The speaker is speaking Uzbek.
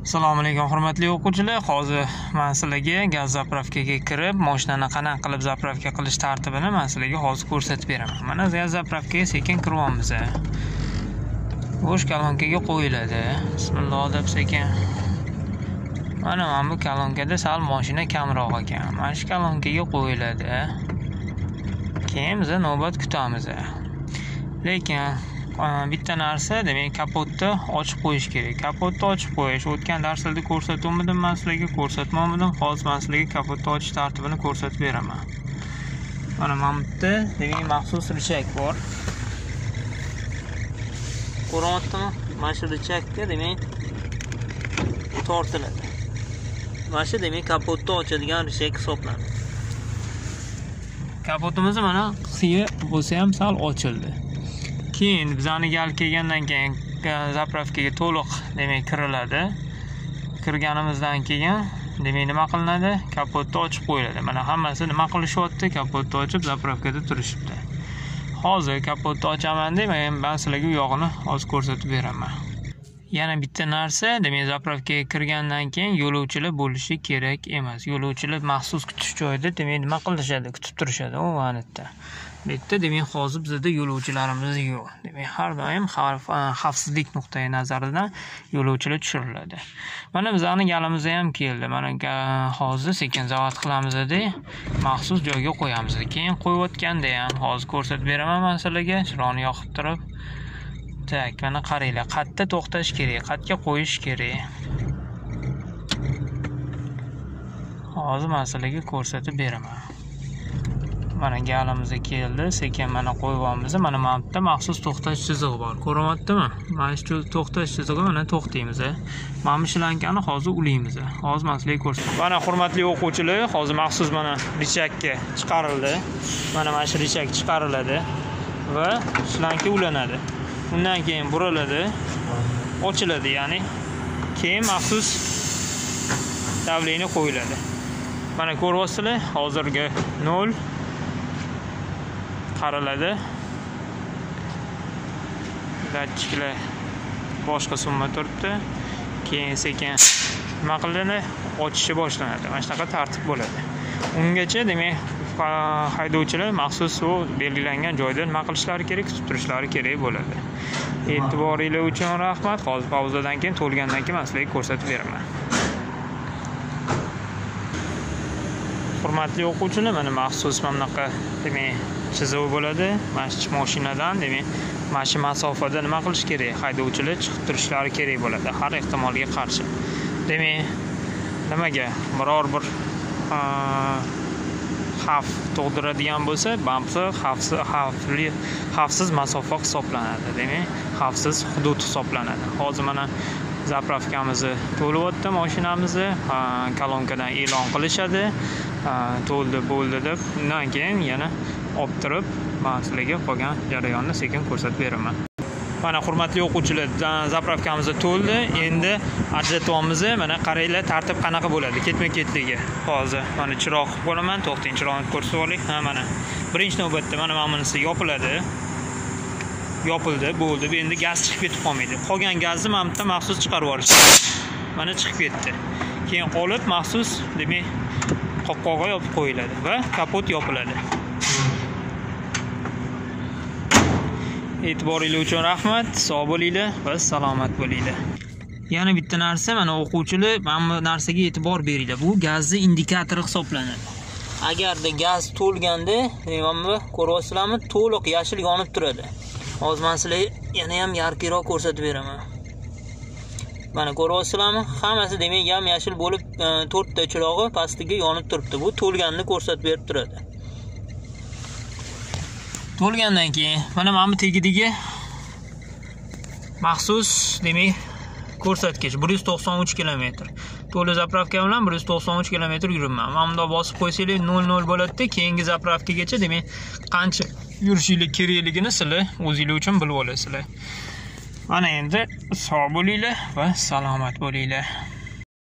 assalomu alaykum hurmatli o'quvchilar. Hozir man sizlarga gaz zapravkaga kirib mashinani qanaqa qilib zapravka qilish tartibini man sizlarga hozir ko'rsatib beraman. Mana gaz zapravkaga sekin kiryapmiz bo'sh kolonkaga qo'yiladi. Bismillah deb sekin. Mana mana bu kolonkada sal mashina kamroq ekan. Mana shu kolonkaga qo'yiladi. Keyin biz navbat kutamiz lekin bitta narsa demak kapotni ochib qo'yish kerak. Kapotni ochib qo'yish o'tgan darslarda ko'rsatuvmidim man sizlarga ko'rsatmovmidim hozir man sizlarga kapotni ochish tartibini ko'rsatib beraman. Mana mana bu yerda demak maxsus richak bor. Ko'ryaptimi mana shu richakka demak tortiladi. Mana shu demak kapotni ochadigan richak hisoblanadi. Kapotimiz mana qiyi bo'lsa ham sal ochildi. Keyin bizani gal kelgandan keyin zapravkaga to'liq demak kiriladi. Kirganimizdan keyin demak nima qilinadi? Kapotni ochib qo'yiladi. Mana hammasi nima qilishyapti? Kapotni ochib zapravkada turishibdi. Hozir kapotni ochaman deb man sizlarga u yog'ini hozir ko'rsatib beraman. Yana bitta narsa demak zapravkaga kirgandan keyin yo'lovchilar bo'lishi kerak emas. Yo'lovchilar maxsus kutish joyida demak nima qilishadi? Kutib turishadi u vanitda bu yerda demak hozir bizada yo'lovchilarimiz yo'q. Demak har doim e, xavfsizlik nuqtai nazaridan yo'lovchilar tushiriladi. Mana bizani galimiz ham keldi. Mana hozir sekin zavod qilamizda maxsus joyga qo'yamiz keyin qo'yayotganda ham hozir ko'rsatib beraman man sizlarga chiroqni yoqib turib tak mana qaranglar qayerda to'xtash kerak qayerga qo'yish kerak. Hozir man sizlarga ko'rsatib beraman. Mana galimiz keldi sekin mana qo'yyapmiz mana mana bu yerda maxsus to'xtash chizig'i bor ko'ryaptimi? Mana shu to'xtash chizig'i mana to'xtaymiz e. mana bu shlankani hozir ulaymiz e. hozir man sizlarga ko'rsataman mana hurmatli o'quvchilar hozir maxsus mana richakka chiqarildi. Mana mana shu richak chiqariladi va shlanka ulanadi. Undan keyin buriladi ochiladi ya'ni keyin maxsus davleniya qo'yiladi. Mana ko'ryapsizlar hozirgi nol qaraladi. Datchiklar boshqa summa turibdi. Keyin sekin nima qilinadi ochishi boshlanadi. Mana shunaqa tartib bo'ladi. Ungacha demak haydovchilar maxsus u belgilangan joyda nima qilishlari kerak kutib turishlari kerak bo'ladi. E'tiboringlar uchun rahmat. Hozir pauzadan keyin to'lgandan keyin man sizlarga ko'rsatib beraman. Hurmatli o'quvchilar mana maxsus mana bunaqa demak chizuv bo'ladi. Mana shu mashinadan demak mana shu masofada nima qilish kerak? Haydovchilar chiqib turishlari kerak bo'ladi har ehtimolga qarshi. Demak nimaga biror bir xavf tug'diradigan bo'lsa bampi xavfsiz xavfli xavfsiz masofa hisoblanadi. Demak xavfsiz hudud hisoblanadi. Hozir mana zapravkamizni to'lyapti mashinamizni. Kolonkadan e'lon qilishadi. To'ldi bo'ldi deb undan keyin yana olib turib man sizlarga qolgan jarayonni sekin ko'rsatib beraman. Mana hurmatli o'quvchilar zapravkamiz to'ldi. Endi ajratyapmiz mana qaranglar tartib qanaqa bo'ladi? Ketma ketligi hozir mana chiroq qilib qo'yaman to'xtang chiroqni ko'rsatib oling. Ha mana birinchi navbatda mana mana bunisi yopiladi. Yopildi bo'ldi. Endi gaz chiqib ketib qolmaydi. Qolgan gazni mana bu maxsus chiqarib yuborish mana chiqib ketdi. Keyin olib maxsus demak qopqog'i yopib qo'yiladi va kapot yopiladi. E'tiboringlar uchun rahmat. Sog' bo'linglar va salomat bo'linglar. Yana bitta narsa mana o'quvchilar mana bu narsaga e'tibor beringlar. Bu gazni indikatori hisoblanadi. Agarda gaz to'lganda mana bu ko'ryapsizlarmi? To'liq yashil yonib turadi. Hozir man sizlarga yana ham yarkiyroq ko'rsatib beraman. Mana ko'ryapsizlarmi? Hammasi demak yam yashil bo'lib e, to'rtta chirog'i pastiga yonib turibdi. Bu to'lganini ko'rsatib berib turadi. To'lgandan keyin mana mana bu tagidagi maxsus demak ko'rsatkich bir yuz to'qson uch kilometr. To'la zapravka bilan bir yuz to'qson uch kilometr yuribman. Mana bundoq bosib qo'ysanglar nol nol bo'ladida keyingi zapravkagacha demak qancha yurishinglar kerakligini sizlar o'zinglar uchun bilib olasizlar. Mana endi sog' bo'linglar va salomat bo'linglar.